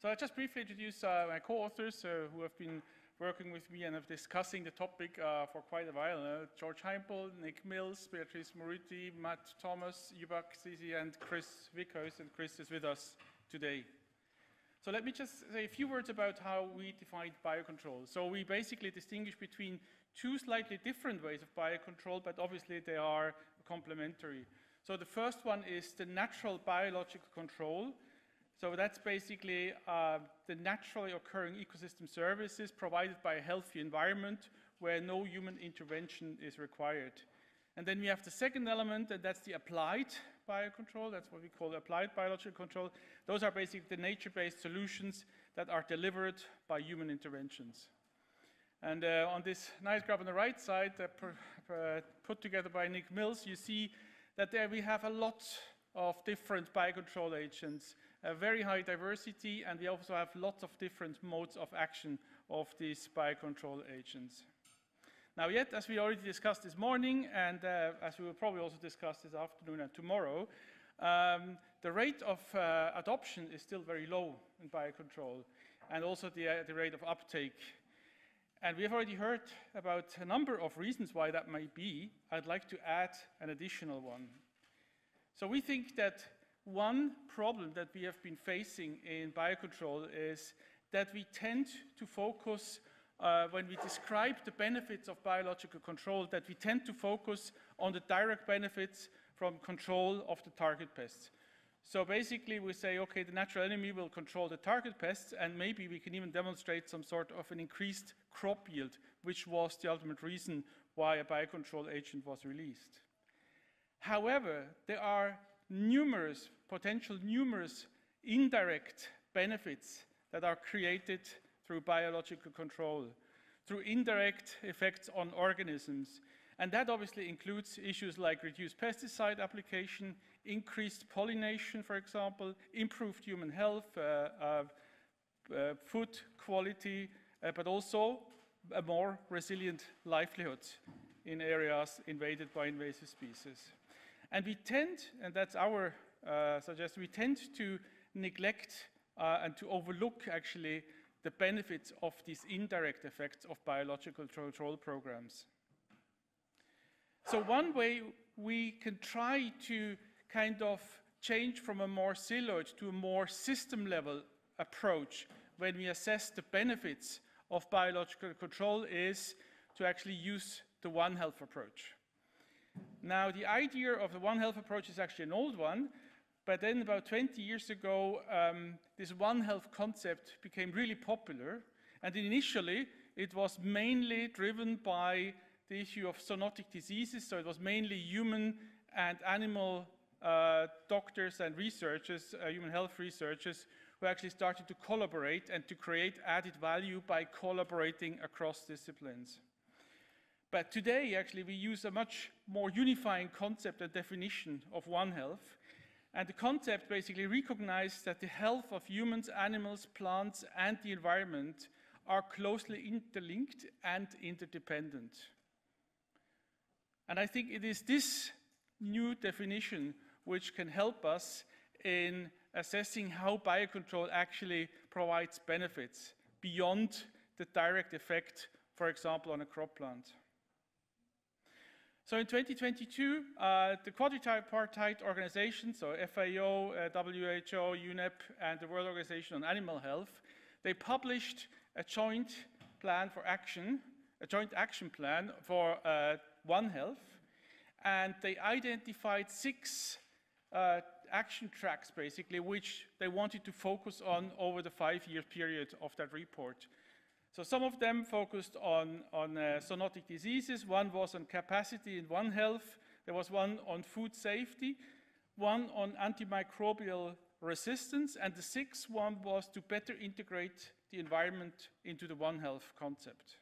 So I'll just briefly introduce uh, my co-authors uh, who have been working with me and have discussing the topic uh, for quite a while. Uh, George Heimpel, Nick Mills, Beatrice Muriithi, Matt Thomas, Yubak GC, and Kris Wyckhuys, and Kris is with us today. So let me just say a few words about how we define biocontrol. So we basically distinguish between two slightly different ways of biocontrol, but obviously they are complementary. So the first one is the natural biological control, so that's basically uh, the naturally occurring ecosystem services provided by a healthy environment where no human intervention is required. And then we have the second element, and that's the applied biocontrol. That's what we call applied biological control. Those are basically the nature-based solutions that are delivered by human interventions. And uh, on this nice graph on the right side, uh, per, per, put together by Nick Mills, you see that there we have a lot of different biocontrol agents a very high diversity, and we also have lots of different modes of action of these biocontrol agents. Now, yet, as we already discussed this morning, and uh, as we will probably also discuss this afternoon and tomorrow, um, the rate of uh, adoption is still very low in biocontrol, and also the, uh, the rate of uptake. And we have already heard about a number of reasons why that might be. I'd like to add an additional one. So we think that one problem that we have been facing in biocontrol is that we tend to focus, uh, when we describe the benefits of biological control, that we tend to focus on the direct benefits from control of the target pests. So basically, we say, okay, the natural enemy will control the target pests, and maybe we can even demonstrate some sort of an increased crop yield, which was the ultimate reason why a biocontrol agent was released. However, there are numerous, potential numerous indirect benefits that are created through biological control, through indirect effects on organisms. And that obviously includes issues like reduced pesticide application, increased pollination, for example, improved human health, uh, uh, uh, food quality, uh, but also a more resilient livelihood in areas invaded by invasive species. And we tend, and that's our uh, suggestion, we tend to neglect uh, and to overlook actually the benefits of these indirect effects of biological control programs. So one way we can try to kind of change from a more siloed to a more system level approach when we assess the benefits of biological control is to actually use the One Health approach. Now, the idea of the One Health approach is actually an old one, but then about 20 years ago, um, this One Health concept became really popular. And initially, it was mainly driven by the issue of zoonotic diseases, so it was mainly human and animal uh, doctors and researchers, uh, human health researchers, who actually started to collaborate and to create added value by collaborating across disciplines. But today, actually, we use a much more unifying concept and definition of One Health. And the concept basically recognizes that the health of humans, animals, plants, and the environment are closely interlinked and interdependent. And I think it is this new definition which can help us in assessing how biocontrol actually provides benefits beyond the direct effect, for example, on a crop plant. So in 2022, uh, the quadripartite organizations, so FAO, uh, WHO, UNEP, and the World Organization on Animal Health, they published a joint plan for action, a joint action plan for uh, One Health, and they identified six uh, action tracks, basically, which they wanted to focus on over the five-year period of that report. So some of them focused on, on uh, zoonotic diseases. One was on capacity in One Health. There was one on food safety, one on antimicrobial resistance, and the sixth one was to better integrate the environment into the One Health concept.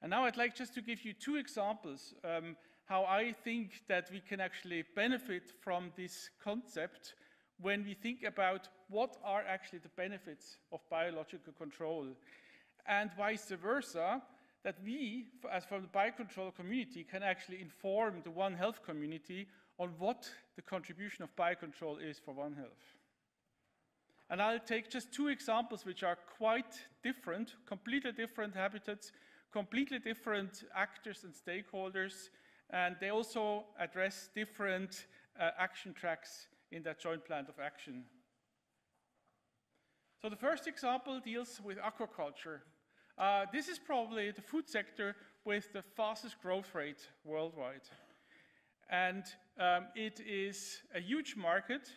And now I'd like just to give you two examples um, how I think that we can actually benefit from this concept when we think about what are actually the benefits of biological control and vice versa, that we, as from the biocontrol community, can actually inform the One Health community on what the contribution of biocontrol is for One Health. And I'll take just two examples which are quite different, completely different habitats, completely different actors and stakeholders, and they also address different uh, action tracks in that joint plan of action. So the first example deals with aquaculture. Uh, this is probably the food sector with the fastest growth rate worldwide. And um, it is a huge market,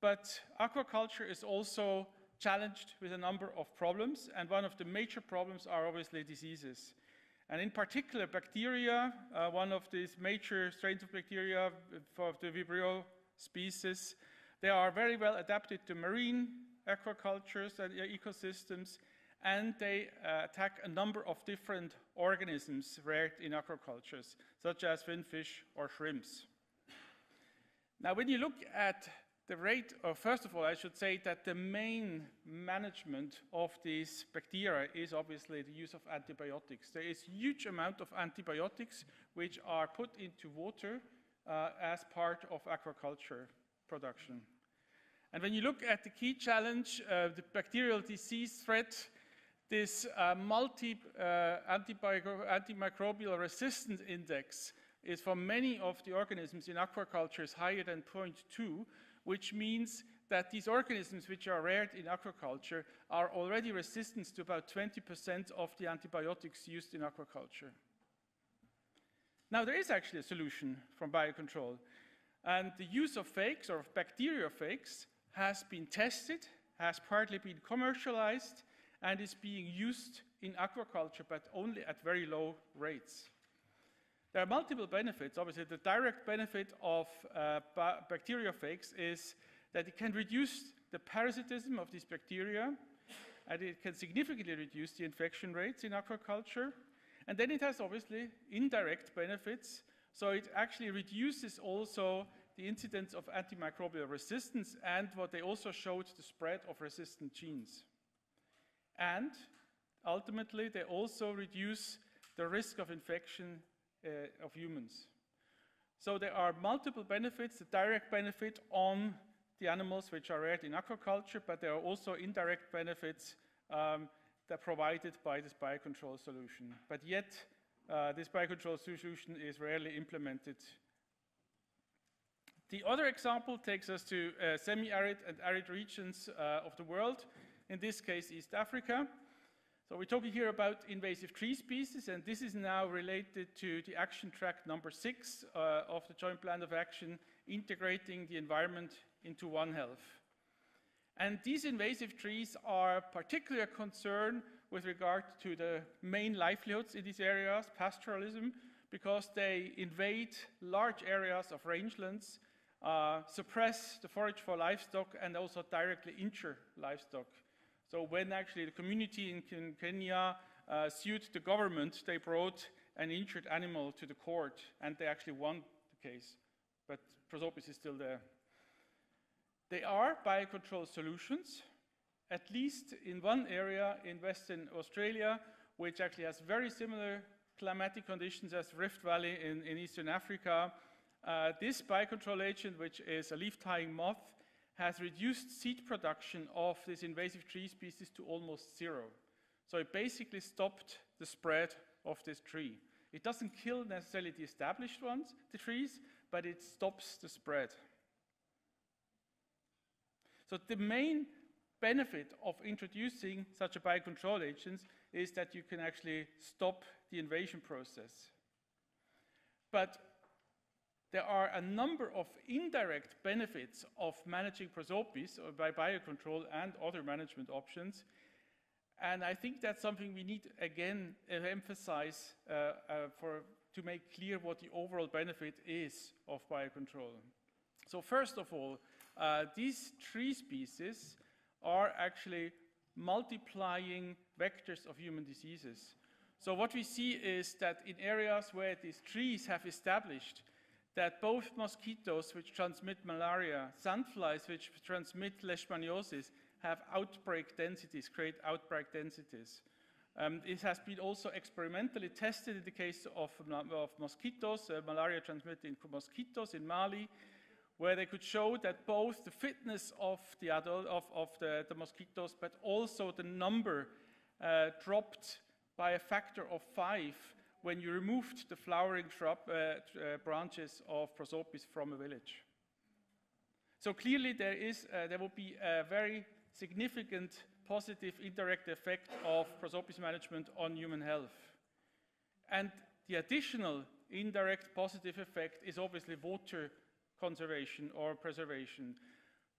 but aquaculture is also challenged with a number of problems, and one of the major problems are obviously diseases. And in particular, bacteria, uh, one of these major strains of bacteria for the Vibrio species, they are very well adapted to marine aquacultures and ecosystems, and they uh, attack a number of different organisms reared in aquacultures, such as finfish or shrimps. Now, when you look at the rate, or first of all, I should say that the main management of these bacteria is obviously the use of antibiotics. There is huge amount of antibiotics which are put into water uh, as part of aquaculture production. And when you look at the key challenge, uh, the bacterial disease threat, this uh, multi uh, antimicrobial resistance index is for many of the organisms in aquaculture is higher than 0.2, which means that these organisms which are reared in aquaculture are already resistant to about 20% of the antibiotics used in aquaculture. Now, there is actually a solution from biocontrol, and the use of phages or of bacteriophages has been tested, has partly been commercialized, and is being used in aquaculture, but only at very low rates. There are multiple benefits. Obviously, the direct benefit of uh, bacteriophages is that it can reduce the parasitism of these bacteria, and it can significantly reduce the infection rates in aquaculture. And then it has obviously indirect benefits. So it actually reduces also the incidence of antimicrobial resistance and what they also showed the spread of resistant genes. And ultimately, they also reduce the risk of infection uh, of humans. So there are multiple benefits, the direct benefit on the animals which are reared in aquaculture, but there are also indirect benefits um, that provided by this biocontrol solution. But yet, uh, this biocontrol solution is rarely implemented. The other example takes us to uh, semi-arid and arid regions uh, of the world, in this case East Africa. So we're talking here about invasive tree species, and this is now related to the action track number six uh, of the Joint Plan of Action, integrating the environment into One Health. And these invasive trees are particularly a concern with regard to the main livelihoods in these areas, pastoralism, because they invade large areas of rangelands, uh, suppress the forage for livestock, and also directly injure livestock. So when actually the community in Kenya uh, sued the government, they brought an injured animal to the court, and they actually won the case. But prosopis is still there. They are biocontrol solutions, at least in one area in Western Australia, which actually has very similar climatic conditions as Rift Valley in, in Eastern Africa. Uh, this biocontrol agent, which is a leaf-tying moth, has reduced seed production of this invasive tree species to almost zero. So it basically stopped the spread of this tree. It doesn't kill necessarily the established ones, the trees, but it stops the spread. So the main benefit of introducing such a biocontrol agent is that you can actually stop the invasion process. But there are a number of indirect benefits of managing prosopis by biocontrol and other management options. And I think that's something we need, again, emphasize uh, uh, for, to make clear what the overall benefit is of biocontrol. So first of all, uh, these tree species are actually multiplying vectors of human diseases. So what we see is that in areas where these trees have established that both mosquitoes which transmit malaria, sandflies which transmit leishmaniosis, have outbreak densities, create outbreak densities. Um, has been also experimentally tested in the case of, of mosquitoes, uh, malaria transmitting mosquitoes in Mali, where they could show that both the fitness of the adult of, of the, the mosquitoes, but also the number uh, dropped by a factor of five when you removed the flowering shrub uh, uh, branches of prosopis from a village. So clearly there is uh, there will be a very significant positive indirect effect of prosopis management on human health. And the additional indirect positive effect is obviously water conservation or preservation.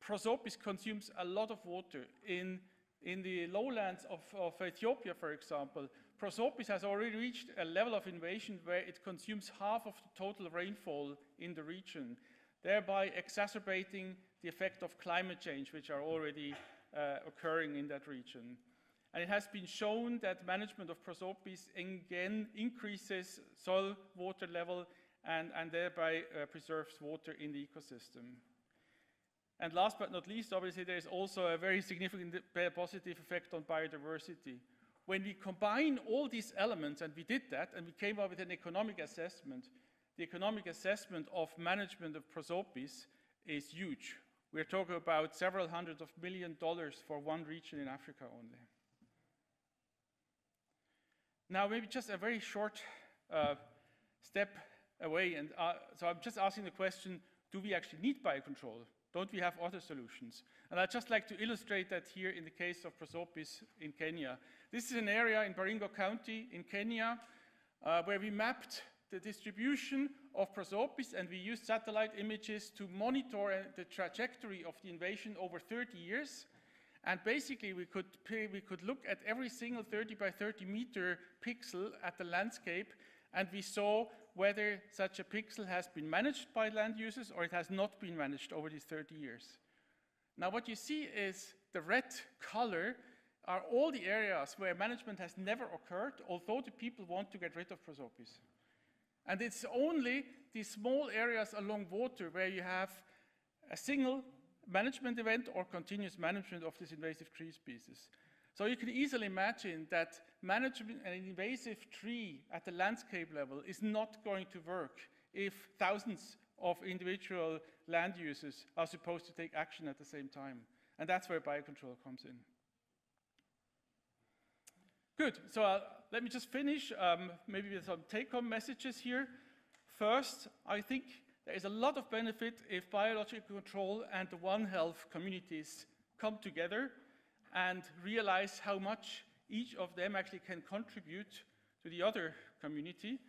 Prosopis consumes a lot of water. In, in the lowlands of, of Ethiopia, for example, Prosopis has already reached a level of invasion where it consumes half of the total rainfall in the region, thereby exacerbating the effect of climate change, which are already uh, occurring in that region. And it has been shown that management of prosopis again increases soil water level and, and thereby uh, preserves water in the ecosystem. And last but not least, obviously, there is also a very significant positive effect on biodiversity. When we combine all these elements, and we did that, and we came up with an economic assessment, the economic assessment of management of prosopis is huge. We're talking about several hundred of million dollars for one region in Africa only. Now, maybe just a very short uh, step away, and uh, so I'm just asking the question, do we actually need biocontrol? Don't we have other solutions? And I'd just like to illustrate that here in the case of prosopis in Kenya. This is an area in Baringo County in Kenya uh, where we mapped the distribution of prosopis and we used satellite images to monitor uh, the trajectory of the invasion over 30 years. And basically, we could, pay, we could look at every single 30 by 30 meter pixel at the landscape, and we saw whether such a pixel has been managed by land users or it has not been managed over these 30 years. Now, what you see is the red color are all the areas where management has never occurred, although the people want to get rid of prosopis. And it's only these small areas along water where you have a single management event or continuous management of this invasive tree species. So you can easily imagine that managing an invasive tree at the landscape level is not going to work if thousands of individual land users are supposed to take action at the same time. And that's where biocontrol comes in. Good, so uh, let me just finish um, maybe with some take-home messages here. First, I think there is a lot of benefit if biological control and the One Health communities come together and realize how much each of them actually can contribute to the other community.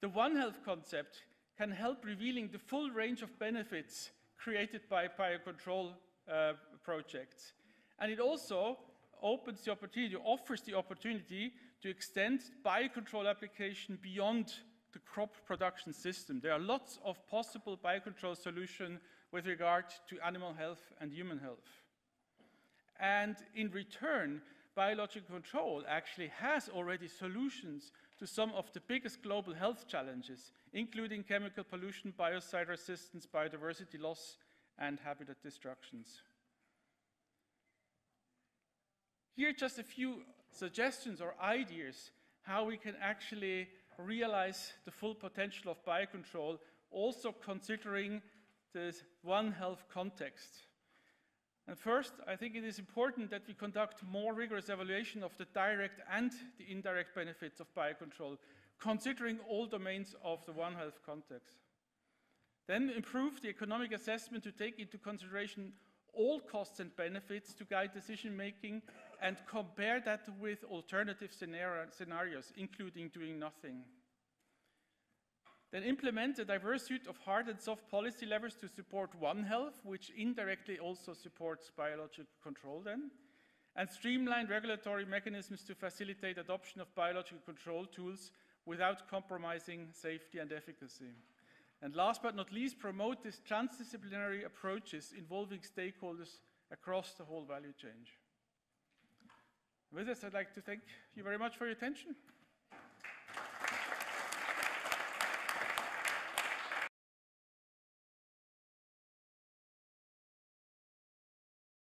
The One Health concept can help revealing the full range of benefits created by biocontrol uh, projects. And it also opens the opportunity, offers the opportunity to extend biocontrol application beyond the crop production system. There are lots of possible biocontrol solutions with regard to animal health and human health. And in return, biological control actually has already solutions to some of the biggest global health challenges, including chemical pollution, biocide resistance, biodiversity loss, and habitat destructions. Here are just a few suggestions or ideas how we can actually realize the full potential of biocontrol, also considering the One Health context. And first, I think it is important that we conduct more rigorous evaluation of the direct and the indirect benefits of biocontrol, considering all domains of the One Health context. Then improve the economic assessment to take into consideration all costs and benefits to guide decision making and compare that with alternative scenarios, including doing nothing. Then implement a diverse suite of hard and soft policy levers to support One Health, which indirectly also supports biological control then. And streamline regulatory mechanisms to facilitate adoption of biological control tools without compromising safety and efficacy. And last but not least, promote these transdisciplinary approaches involving stakeholders across the whole value chain. With this, I'd like to thank you very much for your attention.